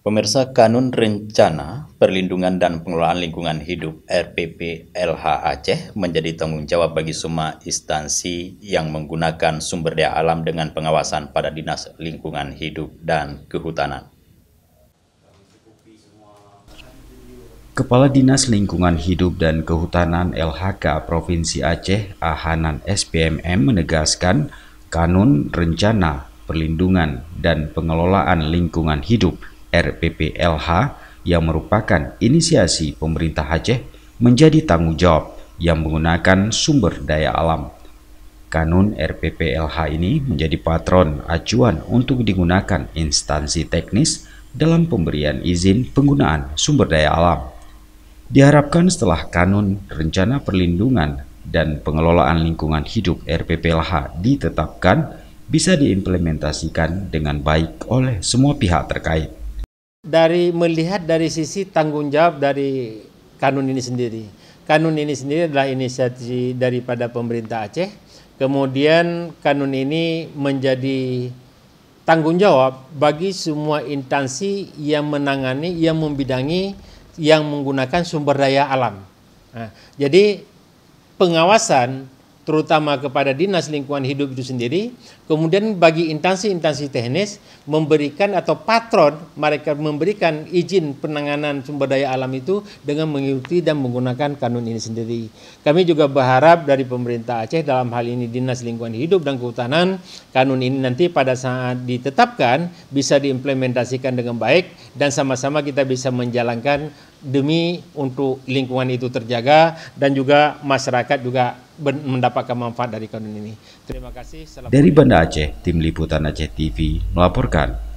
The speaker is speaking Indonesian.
Pemirsa Kanun Rencana Perlindungan dan Pengelolaan Lingkungan Hidup RPP LH Aceh menjadi tanggung jawab bagi semua instansi yang menggunakan sumber daya alam dengan pengawasan pada Dinas Lingkungan Hidup dan Kehutanan. Kepala Dinas Lingkungan Hidup dan Kehutanan LHK Provinsi Aceh Ahanan SPMM menegaskan Kanun Rencana Perlindungan dan Pengelolaan Lingkungan Hidup RPPLH yang merupakan inisiasi pemerintah Aceh menjadi tanggung jawab yang menggunakan sumber daya alam. Kanun RPPLH ini menjadi patron acuan untuk digunakan instansi teknis dalam pemberian izin penggunaan sumber daya alam. Diharapkan setelah kanun rencana perlindungan dan pengelolaan lingkungan hidup RPPLH ditetapkan bisa diimplementasikan dengan baik oleh semua pihak terkait dari melihat dari sisi tanggung jawab dari kanun ini sendiri. Kanun ini sendiri adalah inisiatif daripada pemerintah Aceh. Kemudian kanun ini menjadi tanggung jawab bagi semua instansi yang menangani, yang membidangi, yang menggunakan sumber daya alam. Nah, jadi pengawasan terutama kepada dinas lingkungan hidup itu sendiri, kemudian bagi instansi-instansi teknis memberikan atau patron mereka memberikan izin penanganan sumber daya alam itu dengan mengikuti dan menggunakan kanun ini sendiri. Kami juga berharap dari pemerintah Aceh dalam hal ini dinas lingkungan hidup dan kehutanan kanun ini nanti pada saat ditetapkan bisa diimplementasikan dengan baik dan sama-sama kita bisa menjalankan demi untuk lingkungan itu terjaga dan juga masyarakat juga mendapatkan manfaat dari kanun ini. Terima kasih. Dari Banda Aceh, Tim Liputan Aceh TV melaporkan.